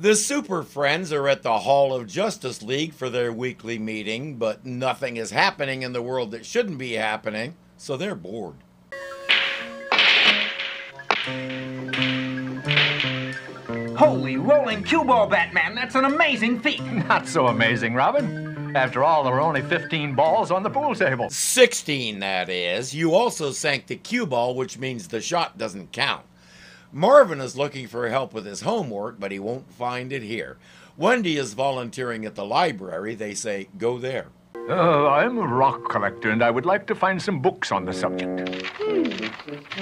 The Super Friends are at the Hall of Justice League for their weekly meeting, but nothing is happening in the world that shouldn't be happening, so they're bored. Holy rolling cue ball, Batman. That's an amazing feat. Not so amazing, Robin. After all, there were only 15 balls on the pool table. 16, that is. You also sank the cue ball, which means the shot doesn't count. Marvin is looking for help with his homework, but he won't find it here. Wendy is volunteering at the library. They say, go there. Uh, I'm a rock collector, and I would like to find some books on the subject.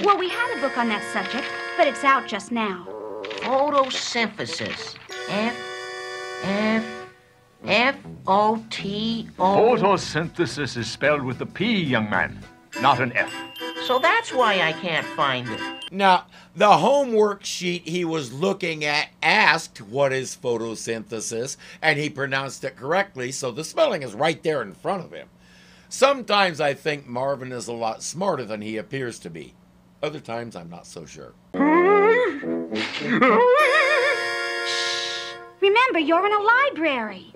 Well, we had a book on that subject, but it's out just now. Photosynthesis. F F F O T O. Photosynthesis is spelled with a P, young man, not an F. So that's why I can't find it. Now, the homework sheet he was looking at asked what is photosynthesis, and he pronounced it correctly, so the spelling is right there in front of him. Sometimes I think Marvin is a lot smarter than he appears to be. Other times I'm not so sure. Remember, you're in a library.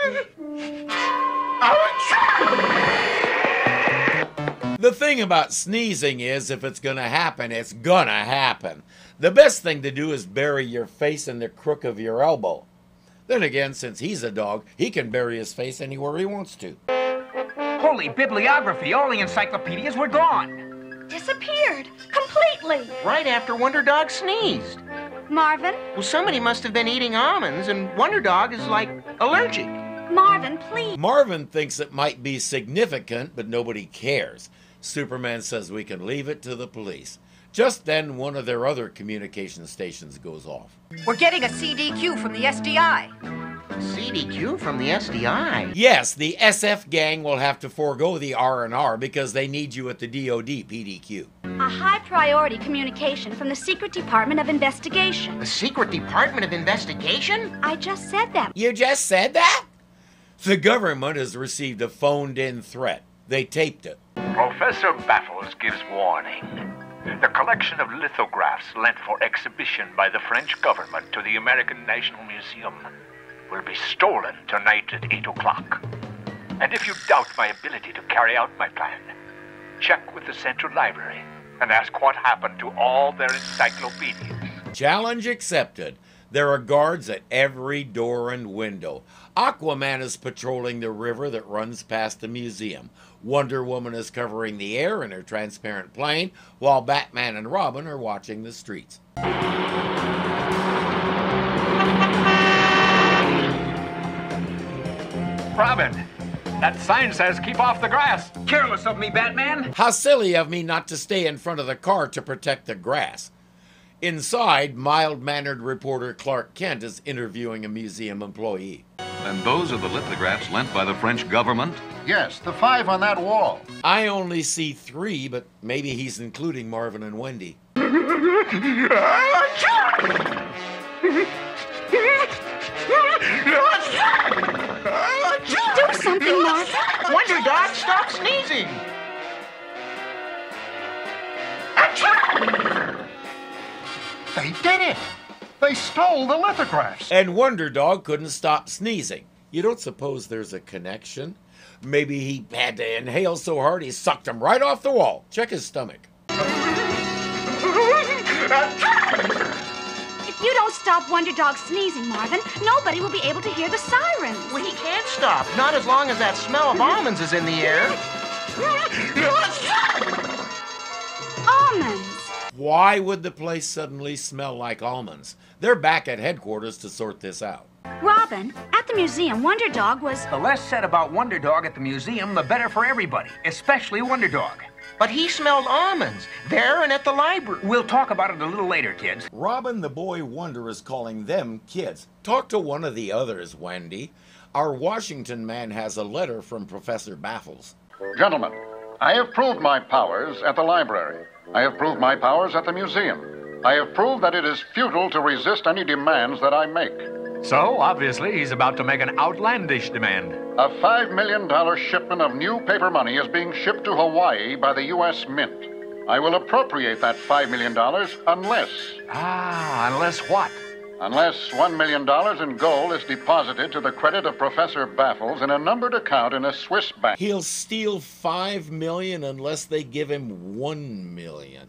The thing about sneezing is if it's gonna happen, it's gonna happen. The best thing to do is bury your face in the crook of your elbow. Then again, since he's a dog, he can bury his face anywhere he wants to. Holy bibliography. All the encyclopedias were gone. Disappeared. Completely. Right after Wonder Dog sneezed. Marvin? Well, somebody must have been eating almonds, and Wonder Dog is like allergic. Marvin, please. Marvin thinks it might be significant, but nobody cares. Superman says we can leave it to the police. Just then, one of their other communication stations goes off. We're getting a CDQ from the SDI. CDQ from the SDI. Yes, the SF gang will have to forego the R&R because they need you at the DoD PDQ. A high priority communication from the Secret Department of Investigation. The Secret Department of Investigation? I just said that. You just said that? The government has received a phoned in threat. They taped it. Professor Baffles gives warning. The collection of lithographs lent for exhibition by the French government to the American National Museum will be stolen tonight at 8 o'clock. And if you doubt my ability to carry out my plan, check with the Central Library and ask what happened to all their encyclopedias. Challenge accepted. There are guards at every door and window. Aquaman is patrolling the river that runs past the museum. Wonder Woman is covering the air in her transparent plane, while Batman and Robin are watching the streets. Robin, that sign says keep off the grass. Careless of me, Batman. How silly of me not to stay in front of the car to protect the grass. Inside, mild mannered reporter Clark Kent is interviewing a museum employee. And those are the lithographs lent by the French government? Yes, the five on that wall. I only see three, but maybe he's including Marvin and Wendy. Do something, Marvin. Wonder Dog, stop sneezing! They did it! They stole the lithographs. And Wonder Dog couldn't stop sneezing. You don't suppose there's a connection? Maybe he had to inhale so hard he sucked him right off the wall. Check his stomach. If you don't stop Wonder Dog sneezing, Marvin, nobody will be able to hear the sirens. Well, he can't stop. Not as long as that smell of almonds is in the air. Almonds. Why would the place suddenly smell like almonds? They're back at headquarters to sort this out. Robin, at the museum, Wonder Dog was. The less said about Wonder Dog at the museum, the better for everybody, especially Wonder Dog. But he smelled almonds there and at the library. We'll talk about it a little later, kids. Robin the Boy Wonder is calling them kids. Talk to one of the others, Wendy. Our Washington man has a letter from Professor Baffles. Gentlemen, I have proved my powers at the library. I have proved my powers at the museum. I have proved that it is futile to resist any demands that I make. So, obviously, he's about to make an outlandish demand. A $5 million shipment of new paper money is being shipped to Hawaii by the U.S. Mint. I will appropriate that $5 million unless, Ah, unless what? Unless $1 million in gold is deposited to the credit of Professor Baffles in a numbered account in a Swiss bank. He'll steal 5 million unless they give him 1 million.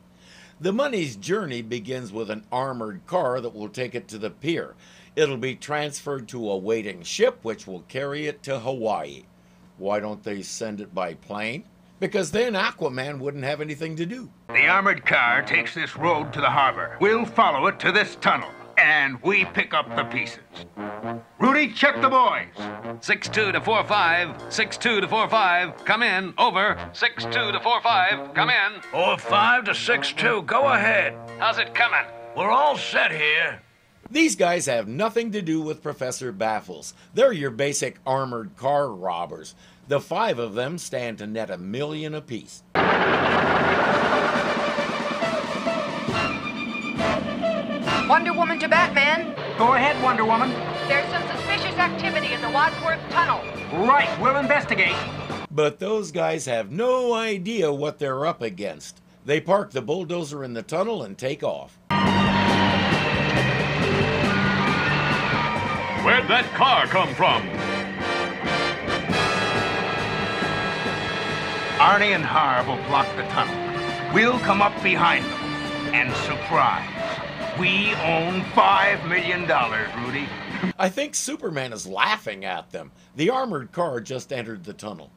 The money's journey begins with an armored car that will take it to the pier. It'll be transferred to a waiting ship which will carry it to Hawaii. Why don't they send it by plane? Because then Aquaman wouldn't have anything to do. The armored car takes this road to the harbor. We'll follow it to this tunnel, and we pick up the pieces. Rudy, check the boys. 6-2 to 4-5, 6-2 to 4-5, come in, over. 6-2 to 4-5, come in. Or 5 to 6 2. Go ahead. How's it coming? We're all set here. These guys have nothing to do with Professor Baffles. They're your basic armored car robbers. The five of them stand to net a million apiece. Wonder Woman to Batman. Go ahead, Wonder Woman. There's some suspicious activity in the Wadsworth Tunnel. Right, we'll investigate. But those guys have no idea what they're up against. They park the bulldozer in the tunnel and take off. Where'd that car come from? Arnie and Harv will block the tunnel. We'll come up behind them. And surprise, we own $5 million, Rudy. I think Superman is laughing at them. The armored car just entered the tunnel.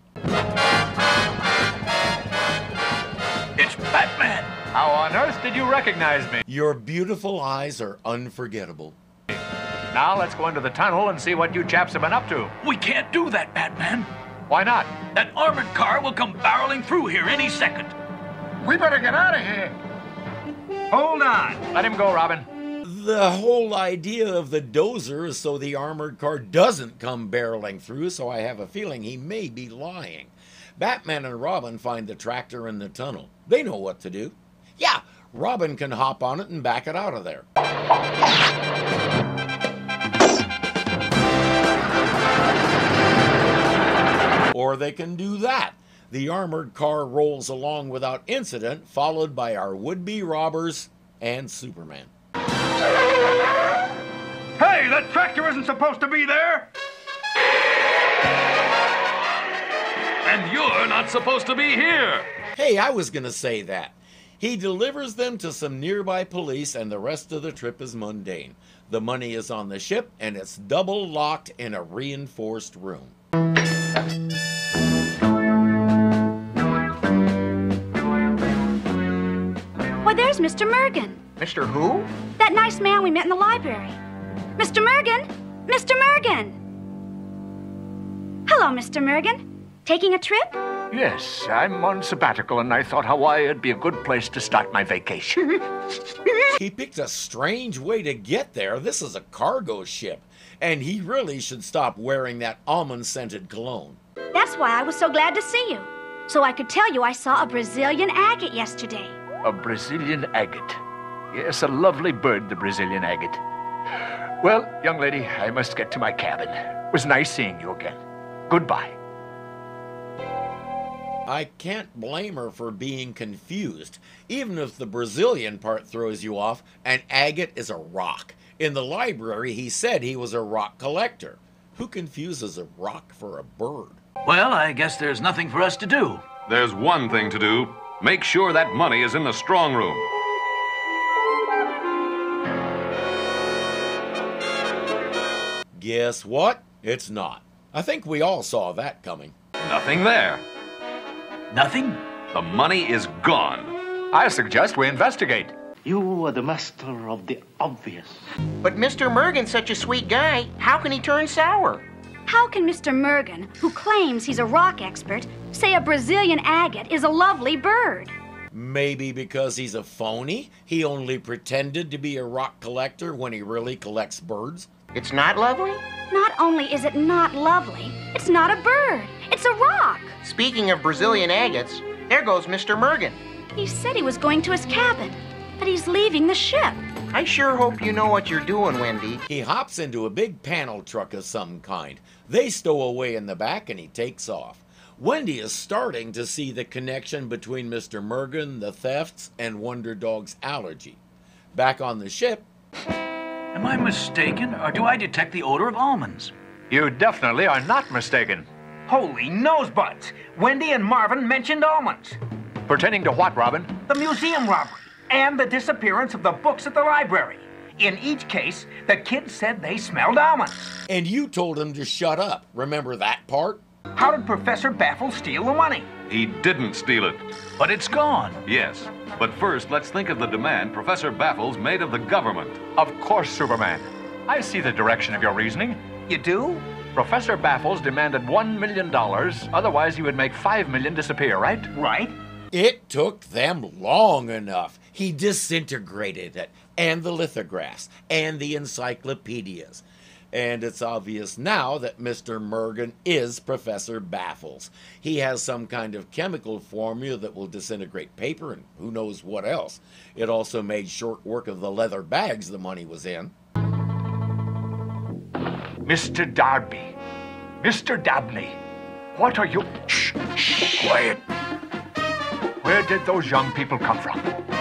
It's Batman. How on earth did you recognize me? Your beautiful eyes are unforgettable. Now let's go into the tunnel and see what you chaps have been up to. We can't do that, Batman. Why not? That armored car will come barreling through here any second. We better get out of here. Hold on. Let him go, Robin. The whole idea of the dozer is so the armored car doesn't come barreling through, so I have a feeling he may be lying. Batman and Robin find the tractor in the tunnel. They know what to do. Yeah, Robin can hop on it and back it out of there. Or they can do that. The armored car rolls along without incident, followed by our would be robbers and Superman. Hey, that tractor isn't supposed to be there. And you're not supposed to be here. Hey, I was going to say that. He delivers them to some nearby police, and the rest of the trip is mundane. The money is on the ship, and it's double locked in a reinforced room. There's Mr. Mergen. Mr. Who? That nice man we met in the library. Mr. Mergen! Mr. Mergen! Hello, Mr. Mergen. Taking a trip? Yes, I'm on sabbatical and I thought Hawaii would be a good place to start my vacation. He picked a strange way to get there. This is a cargo ship, and he really should stop wearing that almond scented cologne. That's why I was so glad to see you. So I could tell you I saw a Brazilian agate yesterday. A Brazilian agate. Yes, a lovely bird, the Brazilian agate. Well, young lady, I must get to my cabin. It was nice seeing you again. Goodbye. I can't blame her for being confused, even if the Brazilian part throws you off. An agate is a rock. In the library, he said he was a rock collector. Who confuses a rock for a bird? Well, I guess there's nothing for us to do. There's one thing to do. Make sure that money is in the strong room. Guess what? It's not. I think we all saw that coming. Nothing there. Nothing? The money is gone. I suggest we investigate. You are the master of the obvious. But Mr. Mergen's such a sweet guy. How can he turn sour? How can Mr. Mergen, who claims he's a rock expert, say a Brazilian agate is a lovely bird? Maybe because he's a phony? He only pretended to be a rock collector when he really collects birds? It's not lovely? Not only is it not lovely, it's not a bird. It's a rock. Speaking of Brazilian agates, there goes Mr. Mergen. He said he was going to his cabin, but he's leaving the ship. I sure hope you know what you're doing, Wendy. He hops into a big panel truck of some kind. They stow away in the back and he takes off. Wendy is starting to see the connection between Mr. Mergen, the thefts, and Wonder Dog's allergy. Back on the ship, Am I mistaken, or do I detect the odor of almonds? You definitely are not mistaken. Holy nosebuds! Wendy and Marvin mentioned almonds. Pertaining to what, Robin? The museum robbery and the disappearance of the books at the library. In each case, the kids said they smelled almonds. and you told them to shut up. Remember that part? How did Professor Baffle steal the money? He didn't steal it. But it's gone. Yes. But first, let's think of the demand Professor Baffles made of the government. Of course, Superman. I see the direction of your reasoning. You do? Professor Baffles demanded one million dollars, otherwise he would make five million disappear, right? Right. It took them long enough. He disintegrated it, and the lithographs, and the encyclopedias. And it's obvious now that Mr. Mergen is Professor Baffles. He has some kind of chemical formula that will disintegrate paper and who knows what else. It also made short work of the leather bags the money was in. Mr. Darby. Mr. Dabney. What are you. Shh, shh, quiet. Where did those young people come from?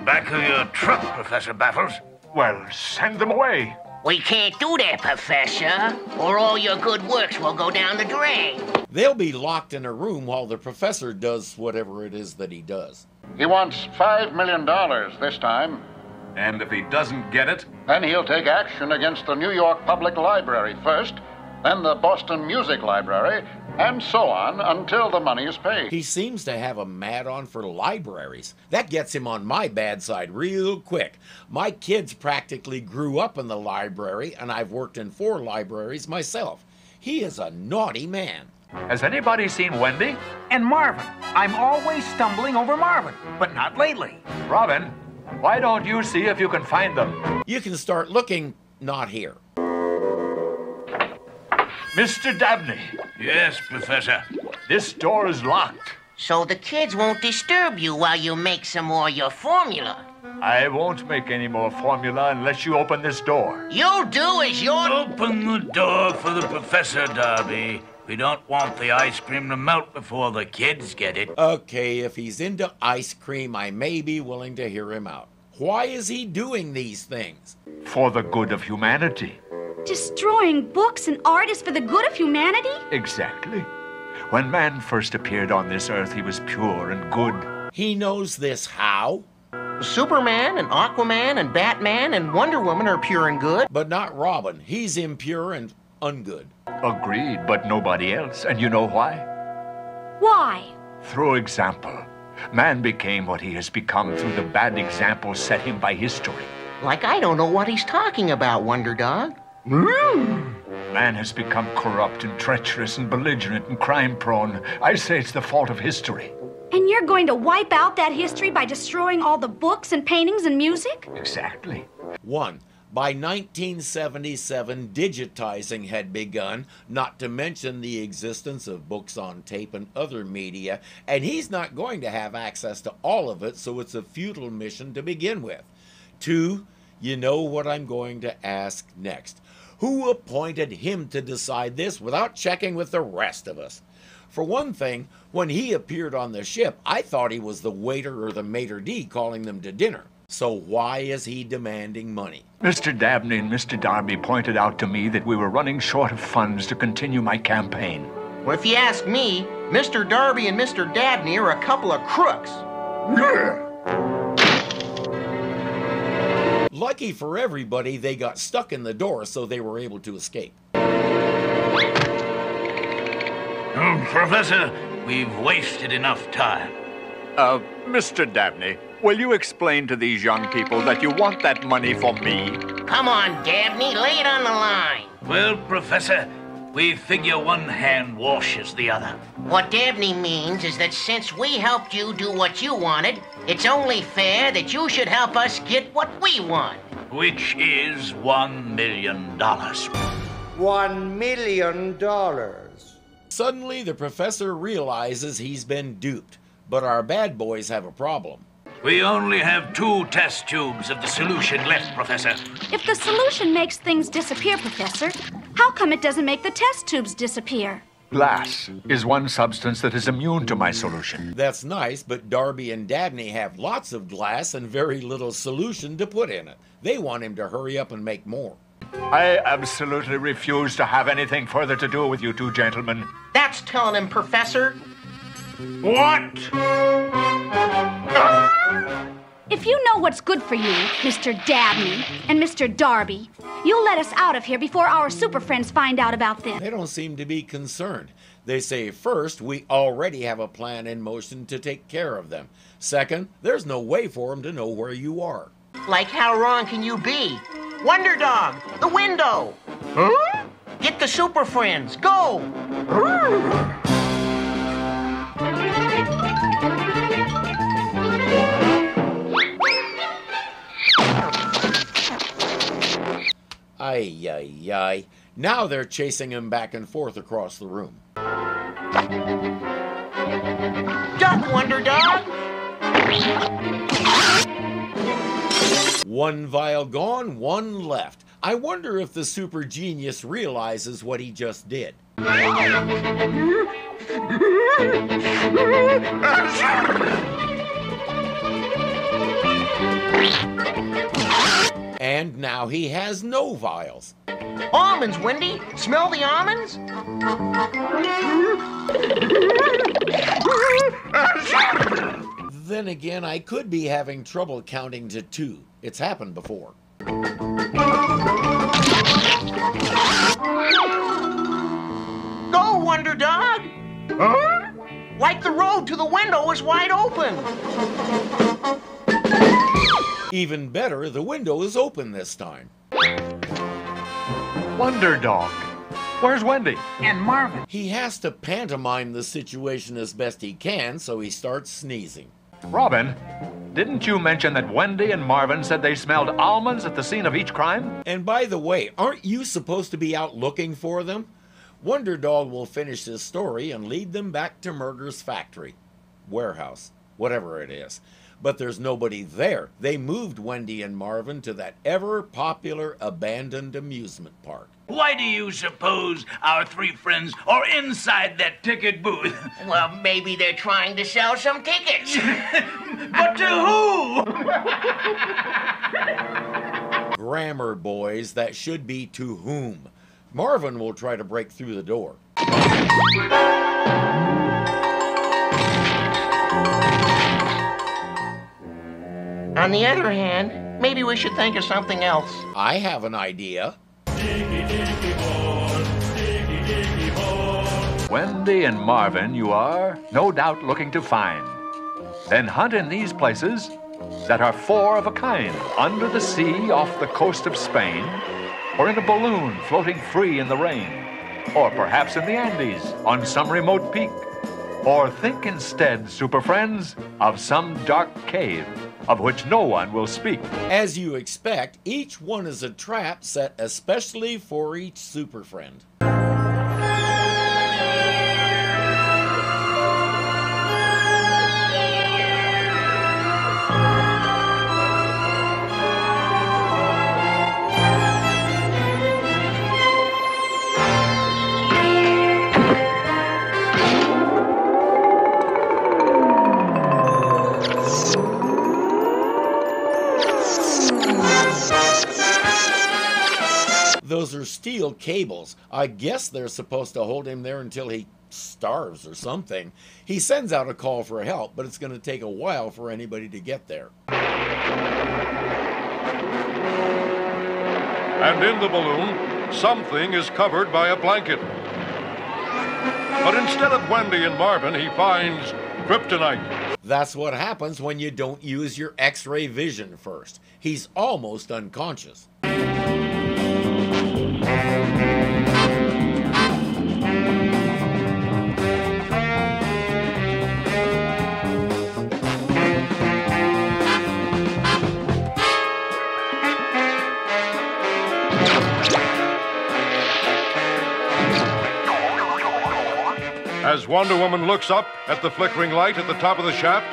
The back of your truck, Professor Baffles. Well, send them away. We can't do that, Professor, or all your good works will go down the drain. They'll be locked in a room while the professor does whatever it is that he does. He wants $5 million this time. And if he doesn't get it, Then he'll take action against the New York Public Library first, then the Boston Music Library, and so on until the money is paid. He seems to have a mad on for libraries. That gets him on my bad side real quick. My kids practically grew up in the library, and I've worked in four libraries myself. He is a naughty man. Has anybody seen Wendy? And Marvin. I'm always stumbling over Marvin, but not lately. Robin, why don't you see if you can find them? You can start looking, not here. Mr. Dabney, Yes, Professor. this door is locked. So the kids won't disturb you while you make some more of your formula. I won't make any more formula unless you open this door. You'll do as you're. Open the door for the Professor, Darby. We don't want the ice cream to melt before the kids get it. Okay, if he's into ice cream, I may be willing to hear him out. Why is he doing these things? For the good of humanity. Destroying books and art is for the good of humanity? Exactly. When man first appeared on this earth, he was pure and good. He knows this how? Superman and Aquaman and Batman and Wonder Woman are pure and good. But not Robin. He's impure and ungood. Agreed, but nobody else. And you know why? Why? Through example. Man became what he has become through the bad example set him by history. Like I don't know what he's talking about, Wonder Dog. Mm. Man has become corrupt and treacherous and belligerent and crime prone. I say it's the fault of history. And you're going to wipe out that history by destroying all the books and paintings and music? Exactly. One, by 1977, digitizing had begun, not to mention the existence of books on tape and other media, and he's not going to have access to all of it, so it's a futile mission to begin with. Two, you know what I'm going to ask next. Who appointed him to decide this without checking with the rest of us? For one thing, when he appeared on the ship, I thought he was the waiter or the maitre d' calling them to dinner. So why is he demanding money? Mr. Dabney and Mr. Darby pointed out to me that we were running short of funds to continue my campaign. Well, if you ask me, Mr. Darby and Mr. Dabney are a couple of crooks. Lucky for everybody, they got stuck in the door, so they were able to escape. Oh, Professor, we've wasted enough time. Uh, Mr. Dabney, will you explain to these young people that you want that money for me? Come on, Dabney, lay it on the line. Well, Professor, we figure one hand washes the other. What Dabney means is that since we helped you do what you wanted, it's only fair that you should help us get what we want. Which is one million dollars. One million dollars. Suddenly, the professor realizes he's been duped, but our bad boys have a problem. We only have two test tubes of the solution left, Professor. If the solution makes things disappear, Professor, how come it doesn't make the test tubes disappear? Glass is one substance that is immune to my solution. That's nice, but Darby and Dabney have lots of glass and very little solution to put in it. They want him to hurry up and make more. I absolutely refuse to have anything further to do with you two gentlemen. That's telling him, Professor. What? If you know what's good for you, Mr. Dabney and Mr. Darby, you'll let us out of here before our super friends find out about this. They don't seem to be concerned. They say, first, we already have a plan in motion to take care of them. Second, there's no way for them to know where you are. Like, how wrong can you be? Wonder Dog, the window. Huh? Get the super friends. Go. Ay, ay, ay. Now they're chasing him back and forth across the room. Duck, Wonder Dog. One vial gone, one left. I wonder if the super genius realizes what he just did. And now he has no vials. Almonds, Wendy. Smell the almonds? Then again, I could be having trouble counting to two. It's happened before. Go, Wonder Dog. Huh? Like the road to the window is wide open. Even better, the window is open this time. Wonder Dog. Where's Wendy? And Marvin. He has to pantomime the situation as best he can, so he starts sneezing. Robin, didn't you mention that Wendy and Marvin said they smelled almonds at the scene of each crime? And by the way, aren't you supposed to be out looking for them? Wonder Dog will finish his story and lead them back to Murder's factory, warehouse, whatever it is. But there's nobody there. They moved Wendy and Marvin to that ever popular abandoned amusement park. Why do you suppose our three friends are inside that ticket booth? Well, maybe they're trying to sell some tickets. but to who? Grammar boys, that should be to whom. Marvin will try to break through the door. On the other hand, maybe we should think of something else. I have an idea. Wendy and Marvin, you are no doubt looking to find. Then hunt in these places that are four of a kind under the sea off the coast of Spain, or in a balloon floating free in the rain, or perhaps in the Andes on some remote peak. Or think instead, super friends, of some dark cave of which no one will speak. As you expect, each one is a trap set especially for each super friend. Steel cables. I guess they're supposed to hold him there until he starves or something. He sends out a call for help, but it's going to take a while for anybody to get there. And in the balloon, something is covered by a blanket. But instead of Wendy and Marvin, he finds kryptonite. That's what happens when you don't use your x ray vision first. He's almost unconscious. Wonder Woman looks up at the flickering light at the top of the shaft,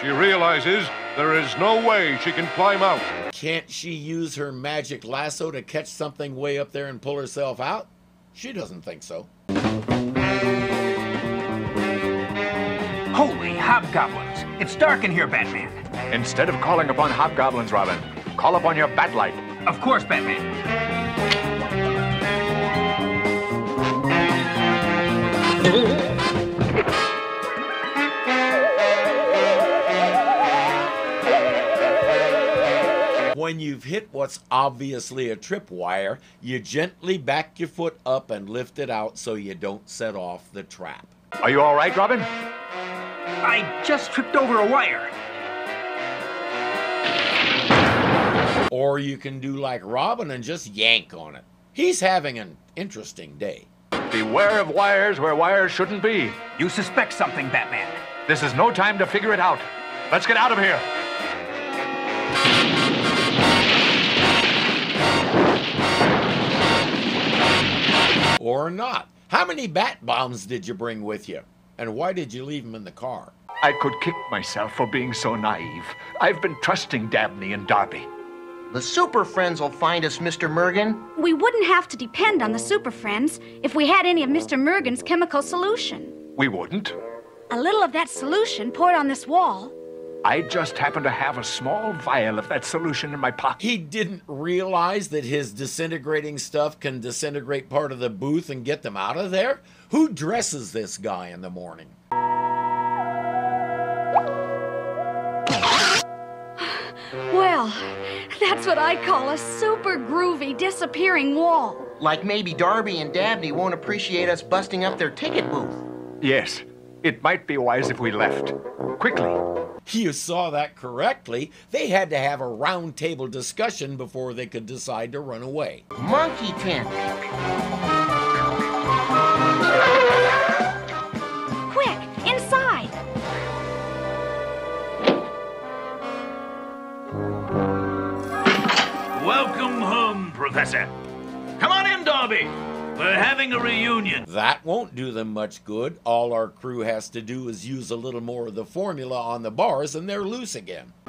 she realizes there is no way she can climb out. Can't she use her magic lasso to catch something way up there and pull herself out? She doesn't think so. Holy hobgoblins! It's dark in here, Batman. Instead of calling upon hobgoblins, Robin, call upon your batlight. Of course, Batman. When you've hit what's obviously a tripwire, you gently back your foot up and lift it out so you don't set off the trap. Are you all right, Robin? I just tripped over a wire. Or you can do like Robin and just yank on it. He's having an interesting day. Beware of wires where wires shouldn't be. You suspect something, Batman. This is no time to figure it out. Let's get out of here. Or not. How many bat bombs did you bring with you? And why did you leave them in the car? I could kick myself for being so naive. I've been trusting Dabney and Darby. The Super Friends will find us, Mr. Mergen. We wouldn't have to depend on the Super Friends if we had any of Mr. Mergen's chemical solution. We wouldn't. A little of that solution poured on this wall. I just happen to have a small vial of that solution in my pocket. He didn't realize that his disintegrating stuff can disintegrate part of the booth and get them out of there? Who dresses this guy in the morning? Well, that's what I call a super groovy disappearing wall. Like maybe Darby and Dabney won't appreciate us busting up their ticket booth. Yes, it might be wise if we left. Quickly. You saw that correctly. They had to have a round table discussion before they could decide to run away. Monkey tent. Quick, inside. Welcome home, Professor. Come on in, Darby. We're having a reunion. That won't do them much good. All our crew has to do is use a little more of the formula on the bars and they're loose again.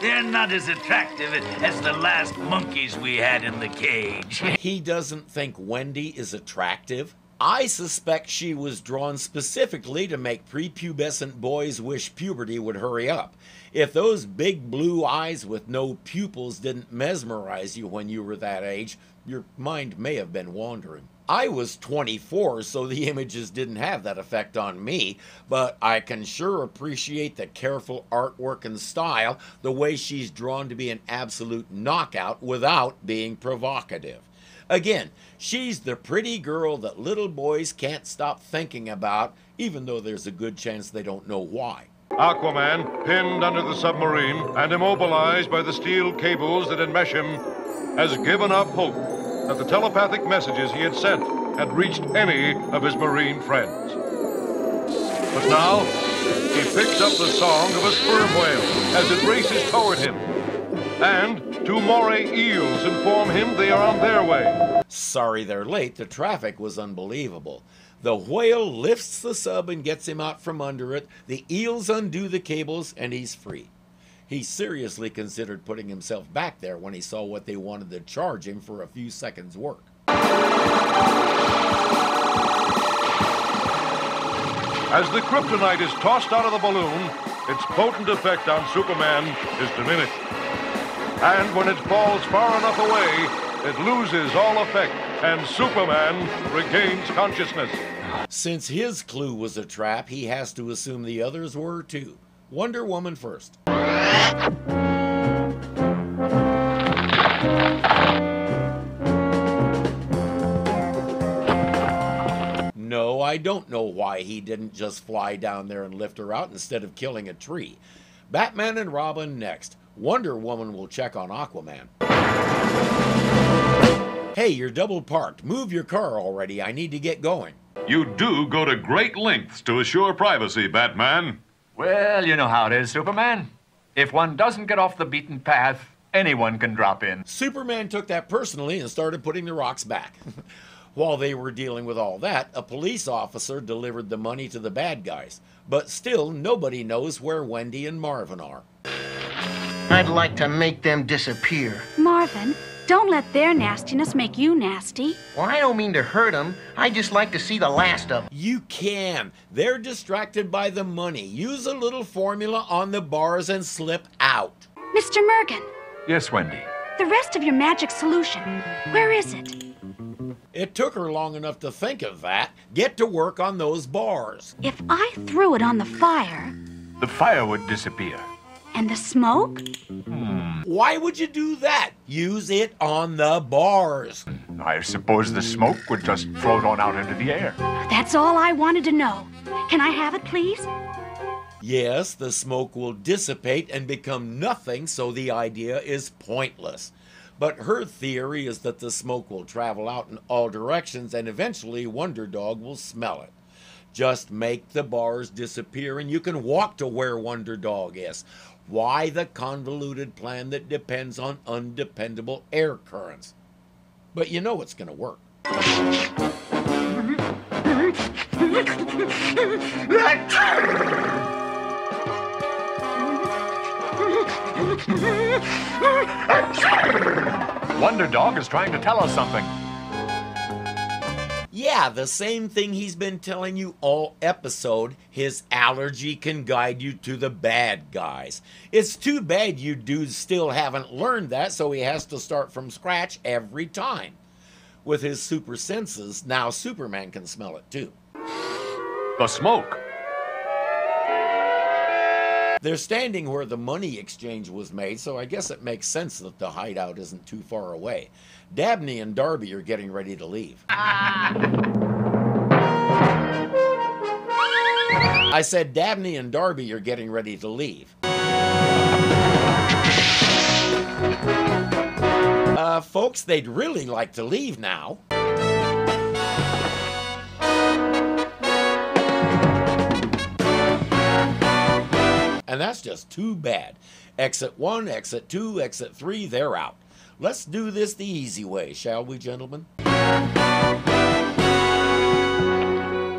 They're not as attractive as the last monkeys we had in the cage. He doesn't think Wendy is attractive. I suspect she was drawn specifically to make prepubescent boys wish puberty would hurry up. If those big blue eyes with no pupils didn't mesmerize you when you were that age, your mind may have been wandering. I was 24, so the images didn't have that effect on me, but I can sure appreciate the careful artwork and style, the way she's drawn to be an absolute knockout without being provocative. Again, she's the pretty girl that little boys can't stop thinking about, even though there's a good chance they don't know why. Aquaman, pinned under the submarine and immobilized by the steel cables that enmesh him, has given up hope that the telepathic messages he had sent had reached any of his marine friends. But now, he picks up the song of a sperm whale as it races toward him. And two moray eels inform him they are on their way. Sorry they're late, the traffic was unbelievable. The whale lifts the sub and gets him out from under it. The eels undo the cables, and he's free. He seriously considered putting himself back there when he saw what they wanted to charge him for a few seconds' work. As the kryptonite is tossed out of the balloon, its potent effect on Superman is diminished. And when it falls far enough away, it loses all effect, and Superman regains consciousness. Since his clue was a trap, he has to assume the others were too. Wonder Woman first. No, I don't know why he didn't just fly down there and lift her out instead of killing a tree. Batman and Robin next. Wonder Woman will check on Aquaman. Hey, you're double parked. Move your car already. I need to get going. You do go to great lengths to assure privacy, Batman. Well, you know how it is, Superman. If one doesn't get off the beaten path, anyone can drop in. Superman took that personally and started putting the rocks back. While they were dealing with all that, a police officer delivered the money to the bad guys. But still, nobody knows where Wendy and Marvin are. I'd like to make them disappear. Marvin, Don't let their nastiness make you nasty. Well, I don't mean to hurt them. I just like to see the last of them. You can. They're distracted by the money. Use a little formula on the bars and slip out. Mr. Mergen, Yes, Wendy. the rest of your magic solution, where is it? It took her long enough to think of that. Get to work on those bars. If I threw it on the fire The fire would disappear. And the smoke, Why would you do that? Use it on the bars. I suppose the smoke would just float on out into the air. that's all I wanted to know. Can I have it, please? Yes, the smoke will dissipate and become nothing, so the idea is pointless. But her theory is that the smoke will travel out in all directions and eventually Wonder Dog will smell it. Just make the bars disappear and you can walk to where Wonder Dog is. Why the convoluted plan that depends on undependable air currents? But you know it's going to work. Wonder Dog is trying to tell us something. Yeah, the same thing he's been telling you all episode. His allergy can guide you to the bad guys. It's too bad you dudes still haven't learned that, so he has to start from scratch every time. With his super senses, now Superman can smell it too. The smoke. They're standing where the money exchange was made, so I guess it makes sense that the hideout isn't too far away. Dabney and Darby are getting ready to leave. I said Dabney and Darby are getting ready to leave. Uh, folks, they'd really like to leave now. And that's just too bad. Exit one, exit two, exit three, they're out. Let's do this the easy way, shall we, gentlemen?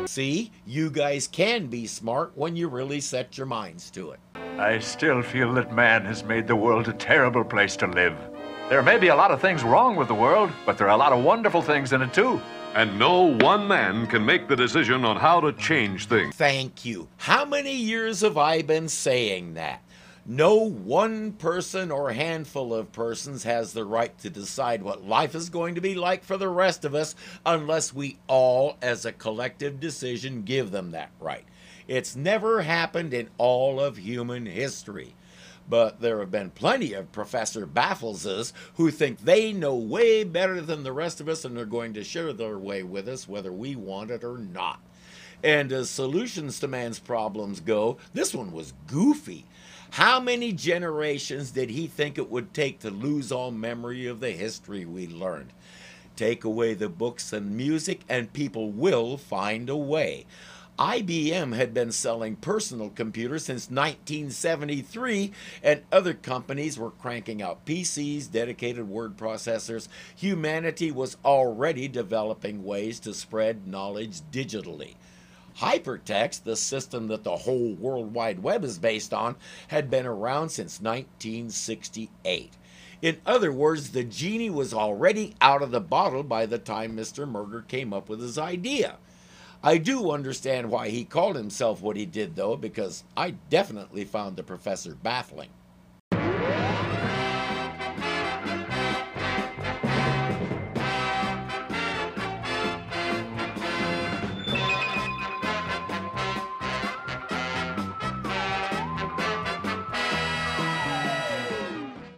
See, you guys can be smart when you really set your minds to it. I still feel that man has made the world a terrible place to live. There may be a lot of things wrong with the world, but there are a lot of wonderful things in it too. And no one man can make the decision on how to change things. Thank you. How many years have I been saying that? No one person or handful of persons has the right to decide what life is going to be like for the rest of us unless we all, as a collective decision, give them that right. It's never happened in all of human history. But there have been plenty of Professor Baffleses who think they know way better than the rest of us and are going to share their way with us whether we want it or not. And as solutions to man's problems go, this one was goofy. How many generations did he think it would take to lose all memory of the history we learned? Take away the books and music, and people will find a way. IBM had been selling personal computers since 1973, and other companies were cranking out PCs, dedicated word processors. Humanity was already developing ways to spread knowledge digitally. Hypertext, the system that the whole World Wide Web is based on, had been around since 1968. In other words, the genie was already out of the bottle by the time Mr. Murger came up with his idea. I do understand why he called himself what he did, though, because I definitely found the professor baffling.